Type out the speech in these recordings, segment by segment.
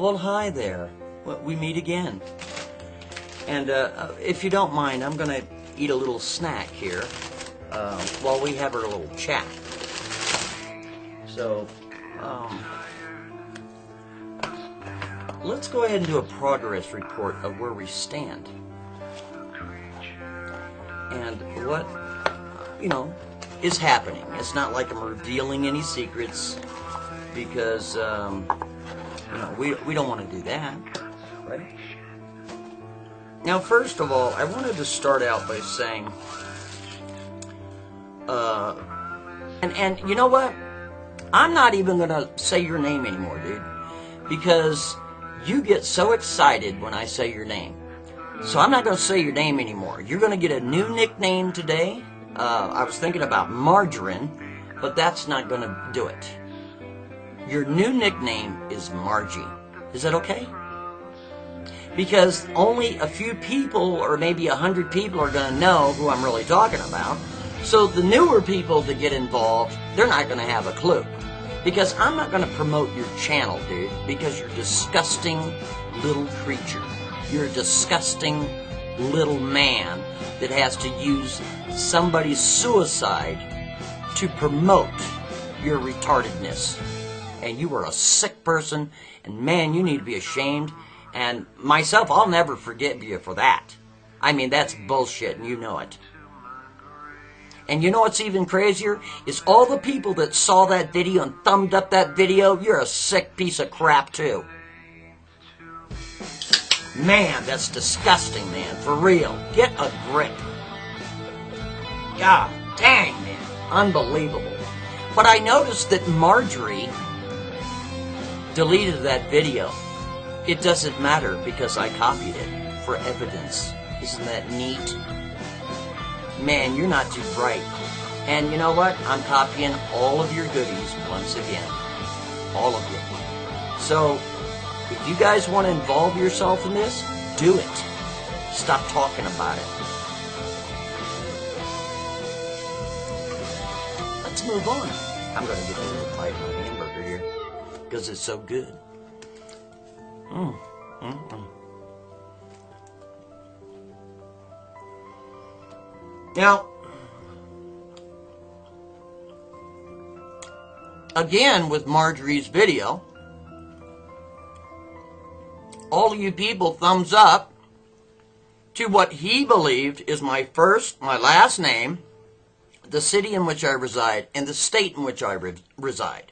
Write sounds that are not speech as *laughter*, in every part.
Well, hi there. We meet again. And uh, if you don't mind, I'm going to eat a little snack here uh, while we have our little chat. So, um, let's go ahead and do a progress report of where we stand. And what, you know, is happening. It's not like I'm revealing any secrets because, um, you know, we, we don't want to do that, right? Now, first of all, I wanted to start out by saying, uh, and, and you know what? I'm not even going to say your name anymore, dude, because you get so excited when I say your name. So I'm not going to say your name anymore. You're going to get a new nickname today. Uh, I was thinking about Margarine, but that's not going to do it. Your new nickname is Margie. Is that okay? Because only a few people, or maybe a hundred people, are going to know who I'm really talking about. So the newer people that get involved, they're not going to have a clue. Because I'm not going to promote your channel, dude, because you're a disgusting little creature. You're a disgusting little man that has to use somebody's suicide to promote your retardedness. And you were a sick person, and man, you need to be ashamed. And myself, I'll never forgive you for that. I mean, that's bullshit, and you know it. And you know what's even crazier? Is all the people that saw that video and thumbed up that video, you're a sick piece of crap too. Man, that's disgusting, man. For real. Get a grip. God dang, man. Unbelievable. But I noticed that Marjorie deleted that video. It doesn't matter because I copied it for evidence. Isn't that neat? Man, you're not too bright. And you know what? I'm copying all of your goodies once again. All of you. So, if you guys want to involve yourself in this, do it. Stop talking about it. Let's move on. I'm going to get a little bite because it's so good. Mm, mm, mm. Now, again with Marjorie's video, all of you people thumbs up to what he believed is my first, my last name, the city in which I reside, and the state in which I re- reside.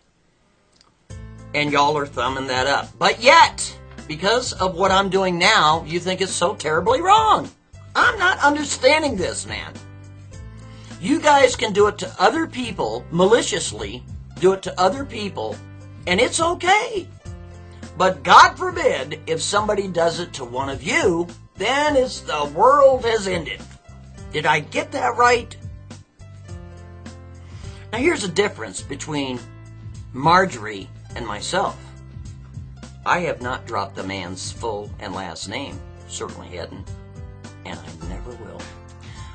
And y'all are thumbing that up. But yet, because of what I'm doing now, you think it's so terribly wrong. I'm not understanding this, man. You guys can do it to other people maliciously, do it to other people, and it's okay. But God forbid if somebody does it to one of you, then it's the world has ended. Did I get that right? Now here's a difference between Marjorie and myself. I have not dropped the man's full and last name. Certainly hadn't. And I never will.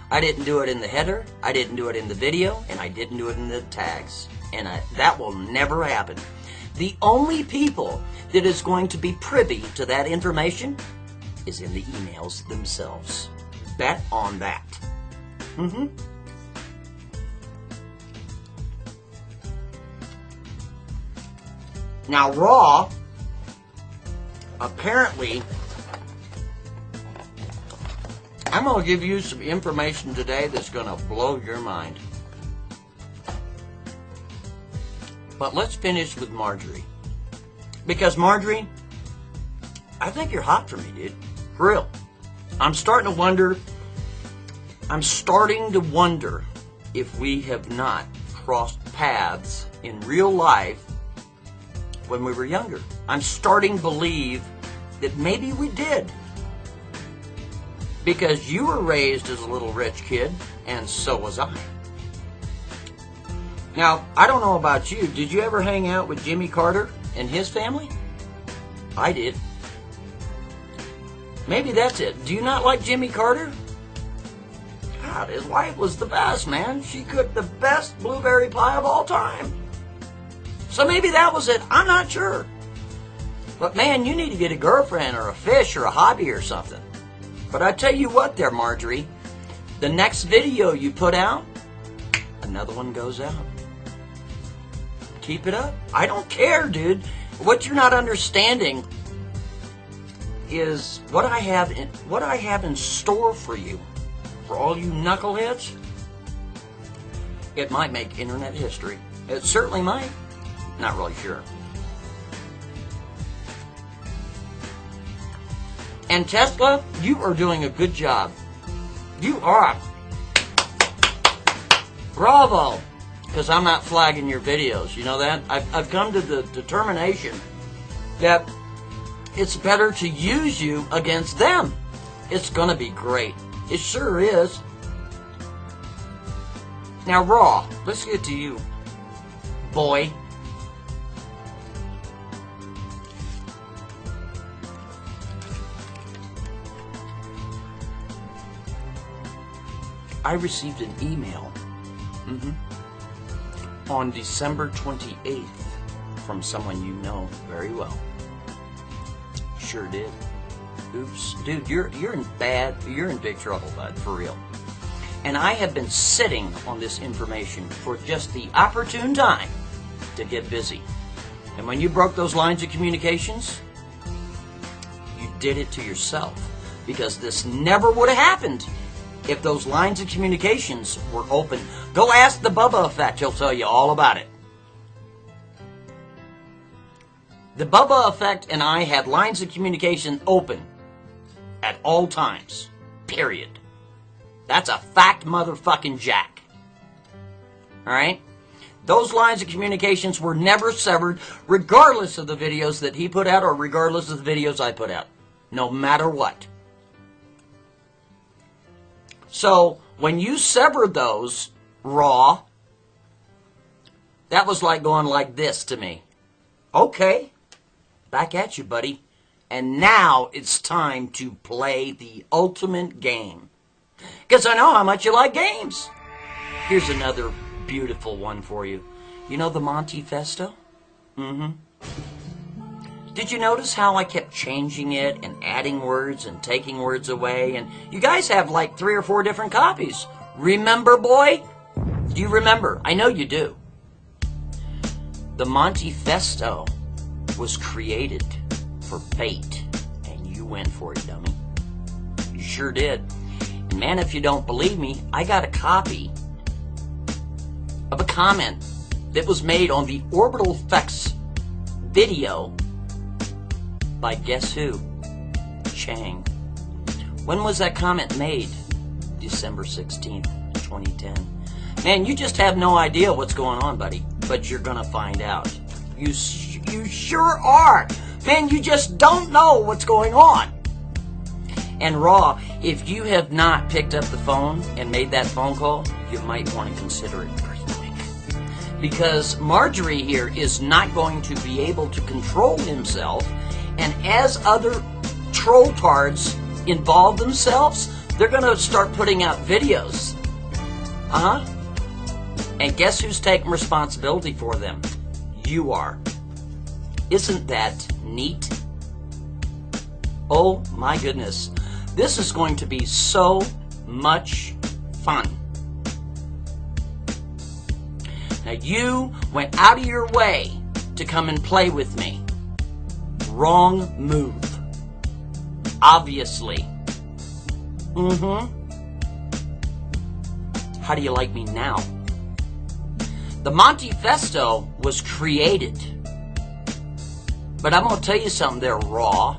I didn't do it in the header, I didn't do it in the video, and I didn't do it in the tags. And I, that will never happen. The only people that is going to be privy to that information is in the emails themselves. Bet on that. Mm-hmm. Now, Raw apparently, I'm going to give you some information today that's going to blow your mind. But let's finish with Marjorie. Because Marjorie, I think you're hot for me, dude. For real. I'm starting to wonder, I'm starting to wonder if we have not crossed paths in real life when we were younger. I'm starting to believe that maybe we did. Because you were raised as a little rich kid, and so was I. Now, I don't know about you. Did you ever hang out with Jimmy Carter and his family? I did. Maybe that's it. Do you not like Jimmy Carter? God, his wife was the best, man. She cooked the best blueberry pie of all time. So maybe that was it. I'm not sure. But man, you need to get a girlfriend or a fish or a hobby or something. But I tell you what there, Marjorie, the next video you put out, another one goes out. Keep it up. I don't care, dude. What you're not understanding is what I have in, what I have in store for you. For all you knuckleheads, it might make internet history. It certainly might. Not really sure. And Tesla, you are doing a good job. You are. Bravo. Because I'm not flagging your videos. You know that? I've, I've come to the determination that it's better to use you against them. It's going to be great. It sure is. Now, Raw, let's get to you, boy. I received an email mm-hmm, on December 28th from someone you know very well. Sure did. Oops, dude, you're you're in bad, you're in big trouble, bud, for real. And I have been sitting on this information for just the opportune time to get busy. And when you broke those lines of communications, you did it to yourself because this never would have happened if those lines of communications were open. Go ask the Bubba effect, he'll tell you all about it. The Bubba effect and I had lines of communication open at all times. Period. That's a fact, motherfucking Jack. Alright? Those lines of communications were never severed, regardless of the videos that he put out or regardless of the videos I put out. No matter what. So, when you severed those raw, that was like going like this to me. Okay, back at you, buddy. And now it's time to play the ultimate game. Because I know how much you like games. Here's another beautiful one for you. You know the MontyFesto? Mm-hmm. Did you notice how I kept changing it and adding words and taking words away? And you guys have like three or four different copies. Remember, boy? Do you remember? I know you do. The MontyFesto was created for bait, and you went for it, dummy. You sure did. And man, if you don't believe me, I got a copy of a comment that was made on the Orbital Effects video by guess who? Chang. When was that comment made? December 16th, 2010. Man, you just have no idea what's going on, buddy. But you're gonna find out. You, you sure are. Man, you just don't know what's going on. And Raw, if you have not picked up the phone and made that phone call, you might want to consider it pretty quick. Because Marjorie here is not going to be able to control himself, and as other troll tards involve themselves, they're going to start putting out videos. Uh huh. And guess who's taking responsibility for them? You are. Isn't that neat? Oh my goodness. This is going to be so much fun. Now, you went out of your way to come and play with me. Wrong move. Obviously. Mm hmm. How do you like me now? The MontyFesto was created. But I'm going to tell you something they're Raw.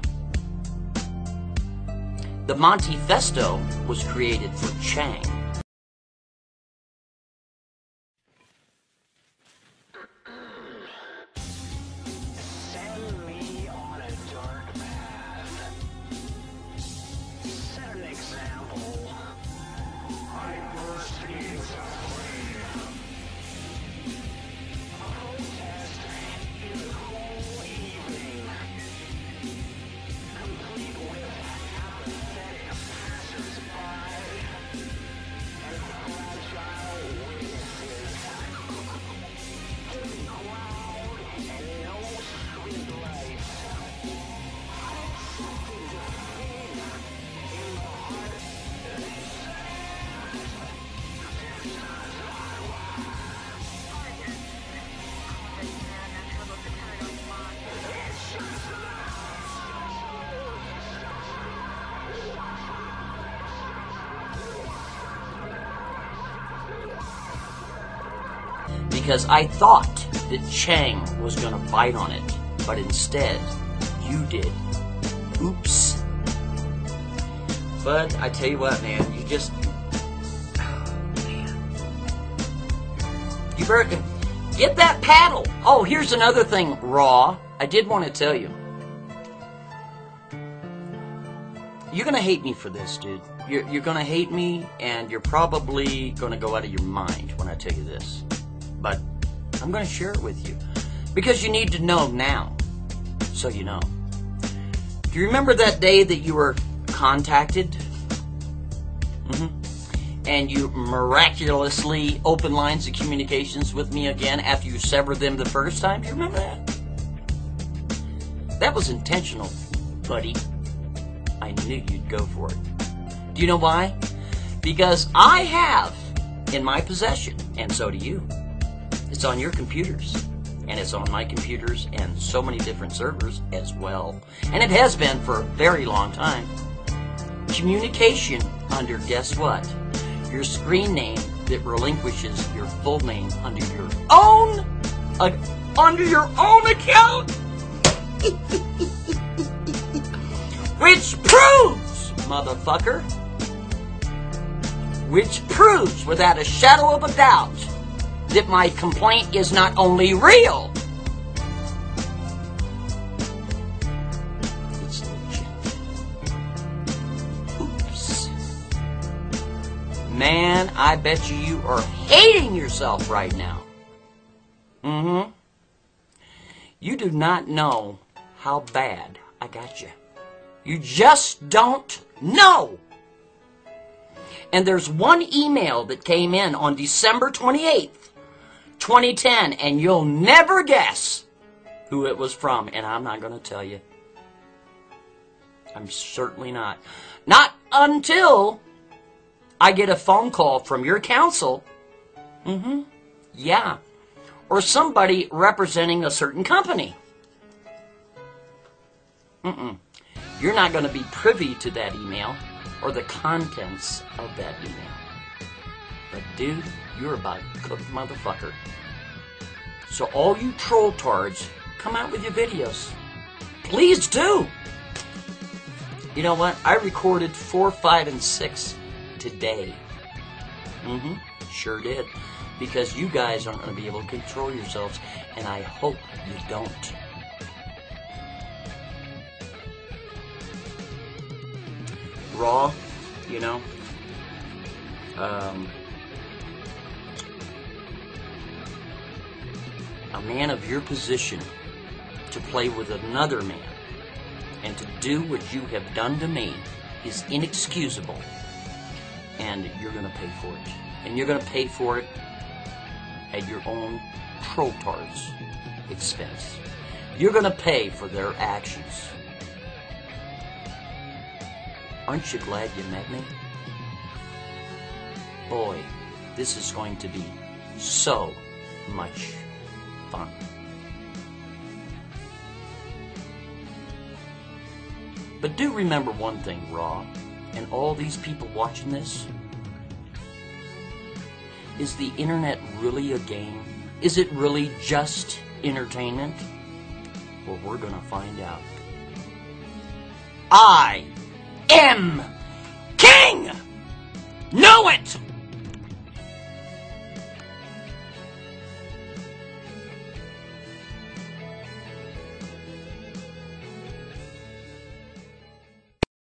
The Monty Festo was created for Chang. Because I thought that Chang was going to bite on it, but instead, you did. Oops. But I tell you what, man, you just. Oh, *sighs* man. You better get that paddle. Oh, here's another thing, Raw. I did want to tell you. You're gonna hate me for this, dude. You're, you're gonna hate me, and you're probably gonna go out of your mind when I tell you this. But I'm gonna share it with you because you need to know now, so you know. Do you remember that day that you were contacted? hmm And you miraculously opened lines of communications with me again after you severed them the first time? Do you remember that? That was intentional, buddy. I knew you'd go for it. Do you know why? Because I have in my possession, and so do you. It's on your computers, and it's on my computers and so many different servers as well. And it has been for a very long time. Communication under guess what? Your screen name that relinquishes your full name under your own uh, under your own account. *laughs* Which proves, motherfucker, which proves without a shadow of a doubt that my complaint is not only real. Oops. Man, I bet you you are hating yourself right now. Mm hmm. You do not know how bad I got you. You just don't know. And there's one email that came in on December 28th, 2010, and you'll never guess who it was from, and I'm not going to tell you. I'm certainly not. Not until I get a phone call from your counsel. Mm hmm. Yeah. Or somebody representing a certain company. Mm-mm. You're not going to be privy to that email or the contents of that email. But dude, you're about cooked motherfucker. So all you troll tards, come out with your videos. Please do. You know what? I recorded four, five, and six today. Mm-hmm. Sure did. Because you guys aren't going to be able to control yourselves, and I hope you don't. Raw, you know. Um, man of your position to play with another man and to do what you have done to me is inexcusable. And you're going to pay for it. And you're going to pay for it at your own trotard's expense. You're going to pay for their actions. Aren't you glad you met me? Boy, this is going to be so much But do remember one thing, Raw, and all these people watching this. Is the internet really a game? Is it really just entertainment? Well, we're gonna find out. I am king! Know it!